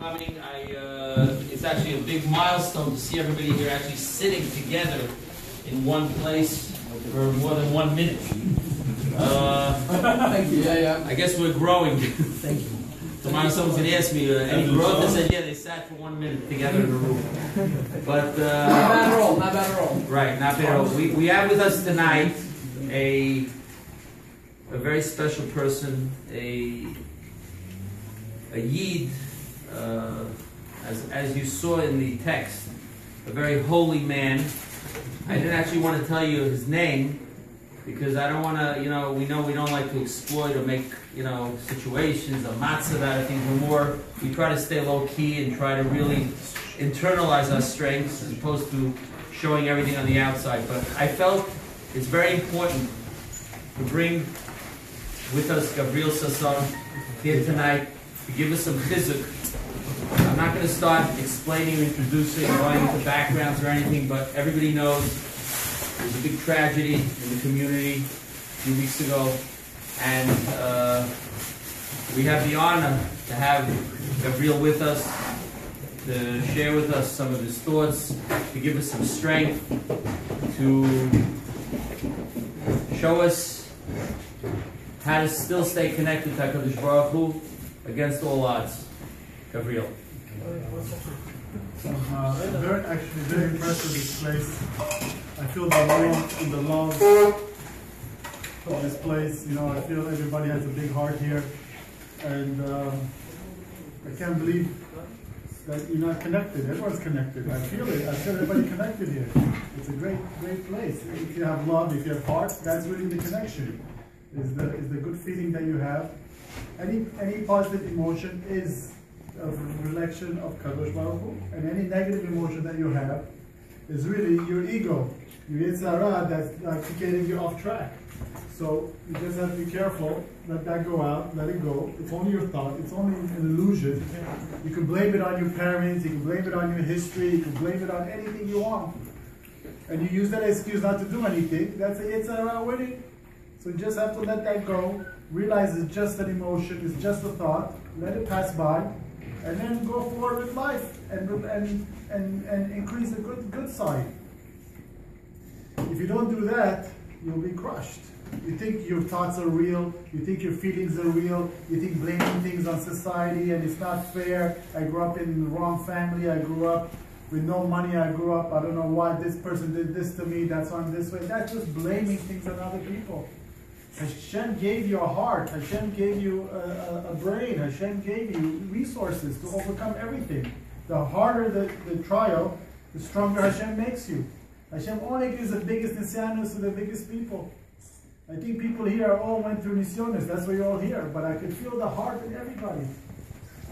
coming. I, uh, it's actually a big milestone to see everybody here actually sitting together in one place for more than one minute. Uh, Thank you. Yeah, yeah. I guess we're growing. Thank you. Tomorrow someone's gonna ask me, uh, any growth? I said, yeah, they sat for one minute together in a room. But, Not uh, bad at all. Not bad at all. right, not bad at all. We, we have with us tonight a, a very special person, a, a Yid, uh, as, as you saw in the text, a very holy man. I didn't actually want to tell you his name because I don't want to, you know, we know we don't like to exploit or make, you know, situations or matzah out of things. We're more, we try to stay low key and try to really internalize our strengths as opposed to showing everything on the outside. But I felt it's very important to bring with us Gavriel Sasson here tonight to give us some chizuk. I'm not going to start explaining introducing going into backgrounds or anything, but everybody knows there's a big tragedy in the community a few weeks ago, and uh, we have the honor to have Gavriel with us to share with us some of his thoughts, to give us some strength, to show us how to still stay connected to HaKadosh Baruch Hu against all odds. Gavriel. Uh, very, actually, very impressed with this place. I feel the warmth and the love of this place. You know, I feel everybody has a big heart here, and um, I can't believe that you're not connected. Everyone's connected. I feel it. I feel everybody connected here. It's a great, great place. If you have love, if you have heart, that's really the connection. Is the is the good feeling that you have. Any any positive emotion is a reflection of Kadosh Baruch Hu, and any negative emotion that you have is really your ego, your Yetzer Hara that's like getting you off track. So you just have to be careful, let that go out, let it go. It's only your thought, it's only an illusion. You can blame it on your parents, you can blame it on your history, you can blame it on anything you want. And you use that excuse not to do anything, that's a Yetzer Hara winning. So you just have to let that go, realize it's just an emotion, it's just a thought, let it pass by, and then go forward with life and and and, and increase the good good side. If you don't do that, you'll be crushed. You think your thoughts are real, you think your feelings are real, you think blaming things on society and it's not fair. I grew up in the wrong family, I grew up with no money, I grew up, I don't know why this person did this to me, that's why I'm this way. That's just blaming things on other people. Hashem gave you a heart. Hashem gave you a, a, brain. Hashem gave you resources to overcome everything. The harder the, the trial, the stronger Hashem makes you. Hashem only gives the biggest nisyanos to the biggest people. I think people here all went through nisyonos. That's why you're all here. But I could feel the heart in everybody.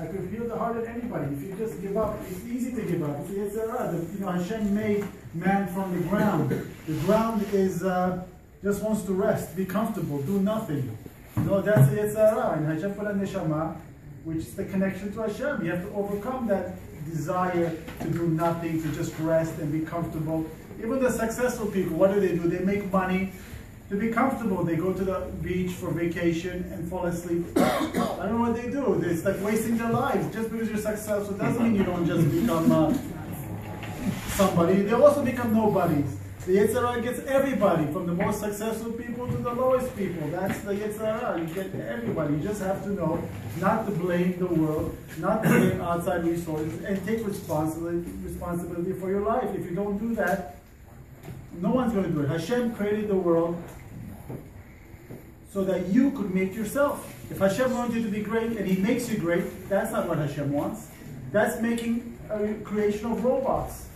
I could feel the heart in anybody. If you just give up, it's easy to give up. It's, it's uh, the, you know, Hashem made man from the ground. The ground is. Uh, just wants to rest, be comfortable, do nothing. No, that's the Yetzer Hara. And Hashem put a neshama, which is the connection to Hashem. You have to overcome that desire to do nothing, to just rest and be comfortable. Even the successful people, what do they do? They make money to be comfortable. They go to the beach for vacation and fall asleep. I don't know what they do. It's like wasting their lives. Just because you're successful doesn't mean you don't just become uh, somebody. They also become nobodies. The Yetzer Hara gets everybody, from the most successful people to the lowest people. That's the Yetzer Hara. You get everybody. You just have to know not to blame the world, not to blame outside resources, and take responsibility, responsibility for your life. If you don't do that, no one's going to do it. Hashem created the world so that you could make yourself. If Hashem wants you to be great and He makes you great, that's not what Hashem wants. That's making a creation of robots.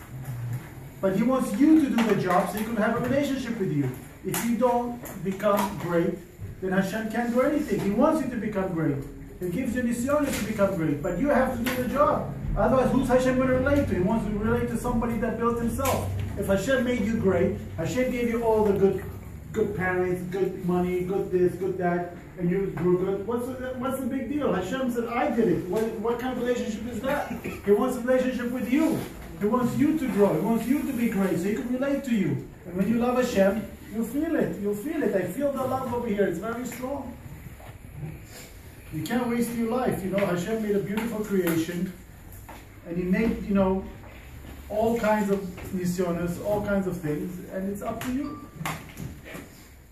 But he wants you to do the job so he can have a relationship with you. If you don't become great, then Hashem can't do anything. He wants you to become great. He gives you nisyonos to become great. But you have to do the job. Otherwise, who's Hashem going to relate to? He wants to relate to somebody that built himself. If Hashem made you great, Hashem gave you all the good good parents, good money, good this, good that, and you grew good, what's the, what's the big deal? Hashem said, I did it. What, what kind of relationship is that? He wants a relationship with you. He wants you to grow. He wants you to be great so he can relate to you. And when you love Hashem, you feel it. You feel it. I feel the love over here. It's very strong. You can't waste your life. You know, Hashem made a beautiful creation. and he made, you know, all kinds of misiones, all kinds of things, and it's up to you.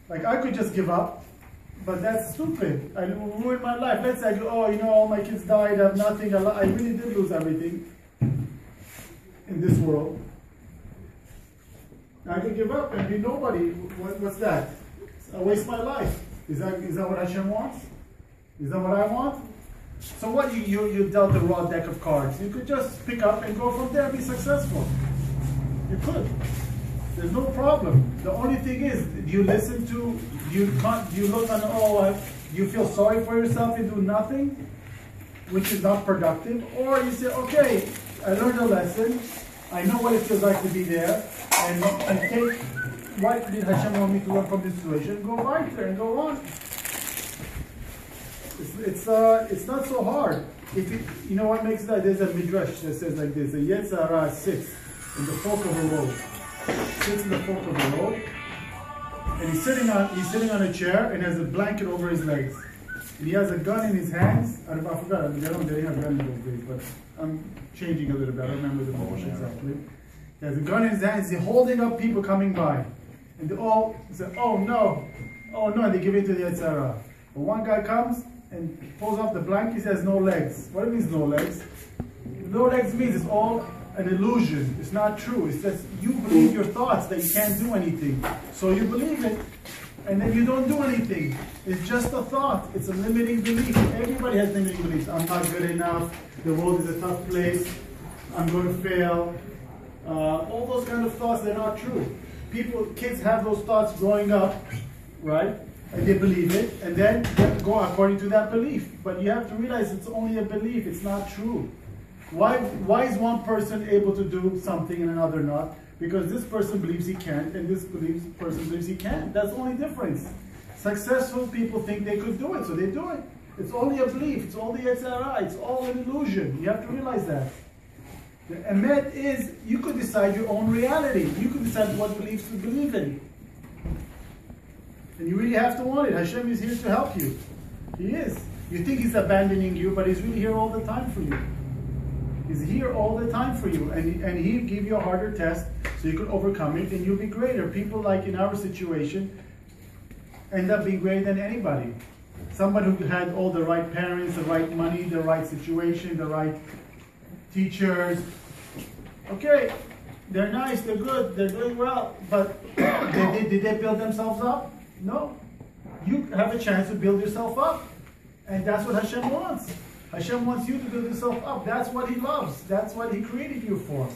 Like I could just give up, but that's stupid. I will ruin my life. Let's say I go, oh, you know, all my kids died, I have nothing. I really did lose everything in this world. I can give up and be nobody. What, what's that? I waste my life. Is that is that what Hashem wants? Is that what I want? So what you, you you dealt a raw deck of cards. You could just pick up and go from there and be successful. You could. There's no problem. The only thing is, you listen to you can't you look on oh uh, you feel sorry for yourself and do nothing, which is not productive, or you say, okay, I learned a lesson, I know what it feels like to be there, and, and take what did Hashem want me to learn from this situation, go right there and go on. It's, it's, uh, it's not so hard. If you, you know what makes that? There's a midrash that says like this: the Yetzer Hara sits in the fork of a road, sits in the fork of a road, and he's sitting on he's sitting on a chair and has a blanket over his legs, he has a gun in his hands. I, I forgot. I mean, they don't they have gun in those days, but I'm changing a little bit. I don't remember the oh, motion exactly. He has a gun in his hands. He's holding up people coming by, and they all say, "Oh no, oh no!" And they give it to the Yetzer Hara. But one guy comes and pulls off the blanket. He says, "No legs." What it means, no legs? No legs means it's all an illusion. It's not true. It's just you believe your thoughts that you can't do anything. So you believe it, and then you don't do anything. It's just a thought. It's a limiting belief. Everybody has limiting beliefs. I'm not good enough. The world is a tough place. I'm going to fail. Uh, all those kind of thoughts, they're not true. People, kids have those thoughts growing up, right? And they believe it, and then they go according to that belief. But you have to realize it's only a belief, it's not true. Why, why is one person able to do something and another not? Because this person believes he can't, and this believes, person believes he can. That's the only difference. Successful people think they could do it, so they do it. It's only a belief, it's only a tzara, it's all an illusion. You have to realize that. The emet is, you could decide your own reality. You could decide what beliefs to believe in. And you really have to want it. Hashem is here to help you. He is. You think He's abandoning you, but He's really here all the time for you. He's here all the time for you. And, and He'll give you a harder test so you can overcome it and you'll be greater. People like in our situation end up being greater than anybody. Somebody who had all the right parents, the right money, the right situation, the right teachers. Okay, they're nice, they're good, they're doing well, but did they, did they build themselves up? No. You have a chance to build yourself up. And that's what Hashem wants. Hashem wants you to build yourself up. That's what He loves. That's what He created you for.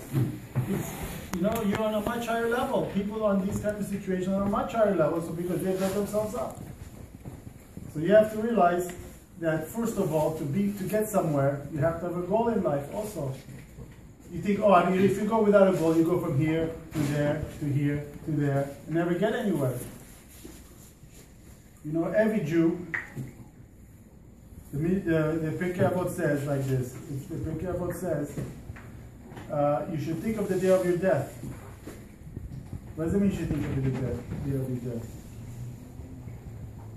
It's, you know, you're on a much higher level. People on these kind of situations are on a much higher level so because they built themselves up. So you have to realize that first of all, to be to get somewhere, you have to have a goal in life also. You think, oh, I mean, if you go without a goal, you go from here to there to here to there, and never get anywhere. You know, every Jew, the the, the Pirkei Avot says like this. The Pirkei Avot says, uh, you should think of the day of your death. What does it mean you should think of the day of your death?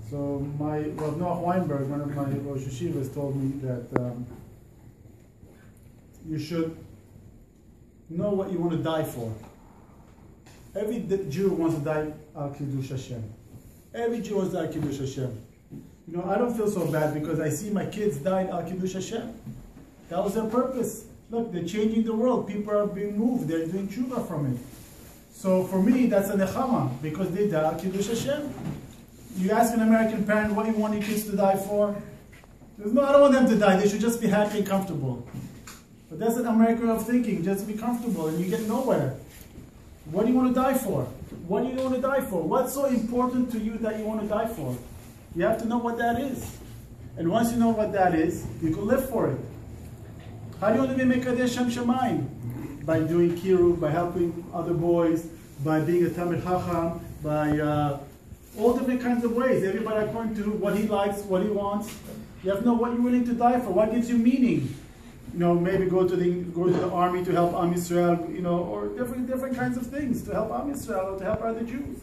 So my Rav Noach Weinberg, one of my Rosh Yeshivas, told me that um, you should know what you want to die for. Every Jew wants to die al kiddush Hashem. Every Jew wants to die al kiddush Hashem. You know, I don't feel so bad because I see my kids die al kiddush Hashem. That was their purpose. Look, they're changing the world. People are being moved. They're doing tshuva from it. So for me, that's a nechama because they died al kiddush Hashem. You ask an American parent what you want your kids to die for. There's no, I don't want them to die. They should just be happy and comfortable. But that's an American way of thinking. Just be comfortable and you get nowhere. What do you want to die for? What do you want to die for? What's so important to you that you want to die for? You have to know what that is. And once you know what that is, you can live for it. How do you want to be Mekadesh Shem Shamayim? By doing kiruv, by helping other boys, by being a Talmid Chacham, by uh, all different kinds of ways. Everybody according to what he likes, what he wants. You have to know what you're willing to die for. What gives you meaning? You know, maybe go to the go to the army to help Am Yisrael. You know, or different different kinds of things to help Am Yisrael or to help other Jews.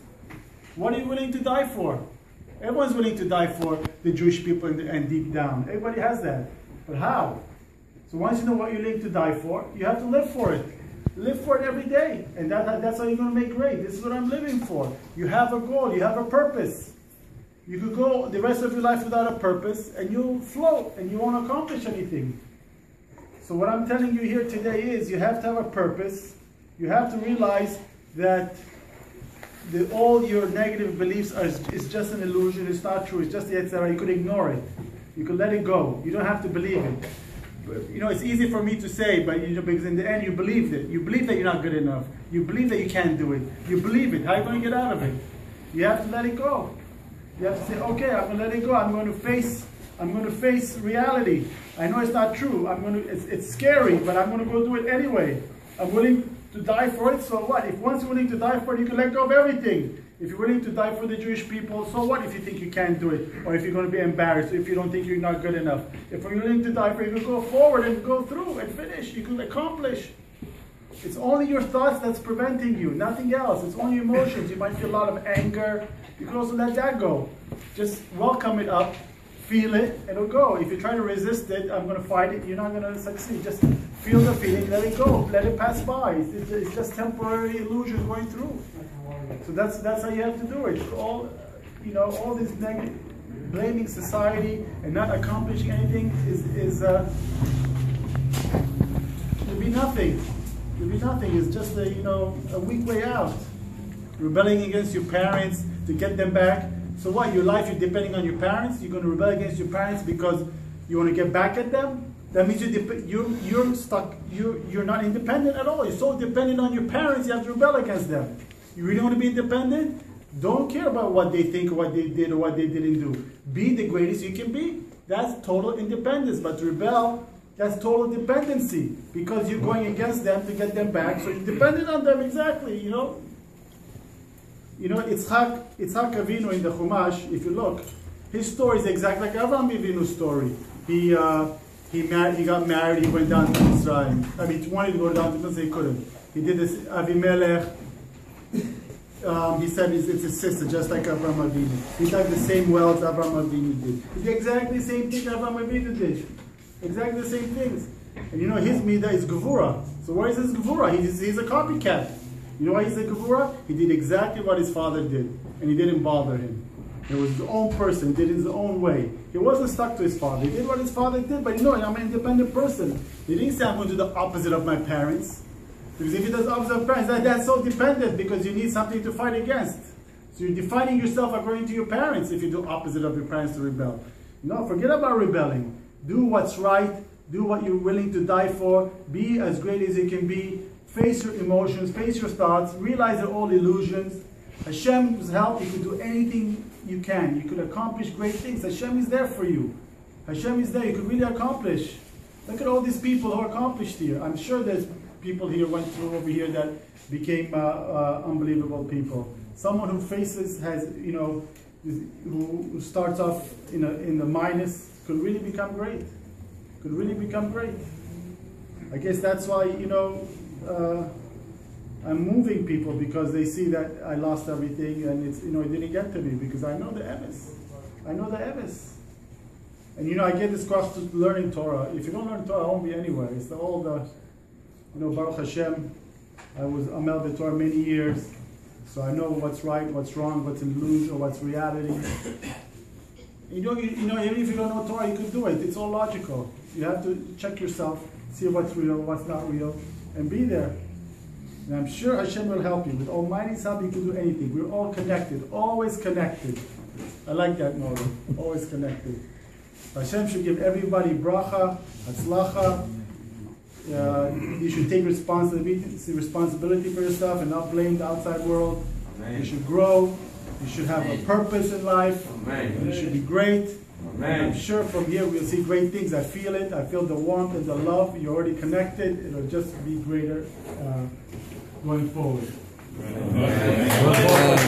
What are you willing to die for? Everyone's willing to die for the Jewish people and, and deep down. Everybody has that. But how? So once you know what you're willing to die for, you have to live for it. Live for it every day. And that, that's how you're going to make great. This is what I'm living for. You have a goal, you have a purpose. You could go the rest of your life without a purpose and you'll float and you won't accomplish anything. So what I'm telling you here today is you have to have a purpose. You have to realize that the, all your negative beliefs are is just an illusion. It's not true. It's just the etc. You could ignore it. You could let it go. You don't have to believe it. You know, it's easy for me to say, but you know, because in the end you believed it. You believe that you're not good enough. You believe that you can't do it. You believe it. How are you going to get out of it? You have to let it go. You have to say, okay, I'm going to let it go. I'm going to face. I'm going to face reality. I know it's not true. I'm going to. It's, it's scary, but I'm going to go do it anyway. I'm willing to die for it, so what? If one's willing to die for it, you can let go of everything. If you're willing to die for the Jewish people, so what if you think you can't do it? Or if you're going to be embarrassed, if you don't think you're not good enough. If you're willing to die for it, you can go forward and go through and finish. You can accomplish. It's only your thoughts that's preventing you, nothing else. It's only emotions. You might feel a lot of anger. You can also let that go. Just welcome it up, feel it, it'll go. If you try to resist it, I'm going to fight it, you're not going to succeed. Just feel the feeling, let it go, let it pass by. It's, it's just temporary illusion going through. So that's that's how you have to do it. All you know, all this negative, blaming society and not accomplishing anything is is uh, to be nothing. To be nothing is just a you know a weak way out. Rebelling against your parents to get them back. So what? Your life you're depending on your parents. You're going to rebel against your parents because you want to get back at them. That means you you're, you're stuck, you're, you're not independent at all. You're so dependent on your parents, you have to rebel against them. You really want to be independent? Don't care about what they think or what they did or what they didn't do. Be the greatest you can be. That's total independence. But to rebel, that's total dependency because you're going against them to get them back. So you're dependent on them exactly, you know. You know, Yitzhak, Yitzhak Avinu in the Chumash, if you look, his story is exactly like Avram Avinu's story. He, uh, he, he got married, he went down to Israel. I mean, he wanted to go down to Israel, he couldn't. He did this, Avimelech, um, he said it's, it's his sister, just like Avraham Avinu. He dug the same wells Avraham Avinu did. Did exactly the same thing Avraham Avinu did. Exactly the same things. And you know, his midah is gevura. So where is his gevura? He's, he's a copycat. You know why he's a gevura? He did exactly what his father did, and he didn't bother him. He was his own person, did it his own way. He wasn't stuck to his father. He did what his father did, but you know, I'm an independent person. He didn't say I'm going to do the opposite of my parents. Because if he does opposite of parents, that, that's so dependent because you need something to fight against. So you're defining yourself according to your parents if you do opposite of your parents to rebel. No, forget about rebelling. Do what's right. Do what you're willing to die for. Be as great as you can be. Face your emotions. Face your thoughts. Realize they're all illusions. Hashem's help, you can do anything you can. You could accomplish great things. Hashem is there for you. Hashem is there. You could really accomplish. Look at all these people who accomplished here. I'm sure there's people here went through over here that became uh, uh, unbelievable people. Someone who faces has, you know, who starts off in, a, in the minus could really become great. Could really become great. I guess that's why, you know, uh, I'm moving people because they see that I lost everything and it's, you know, it didn't get to me because I know the emes. I know the emes. And you know, I get this across to learning Torah. If you don't learn Torah, I won't be anywhere. It's the, all the, uh, you know, Baruch Hashem. I was Amel Torah many years, so I know what's right, what's wrong, what's illusion, what's reality. You know, you, you know, even if you don't know Torah, you can do it. It's all logical. You have to check yourself, see what's real, what's not real, and be there. And I'm sure Hashem will help you. With Almighty's help, you can do anything. We're all connected, always connected. I like that motto, always connected. Hashem should give everybody bracha, hatzlacha. Uh, you should take responsibility, responsibility for yourself and not blame the outside world. Amen. You should grow. You should have a purpose in life. Amen. You should be great. I'm sure from here we'll see great things. I feel it. I feel the warmth and the love. You're already connected. It'll just be greater uh, going forward. Amen.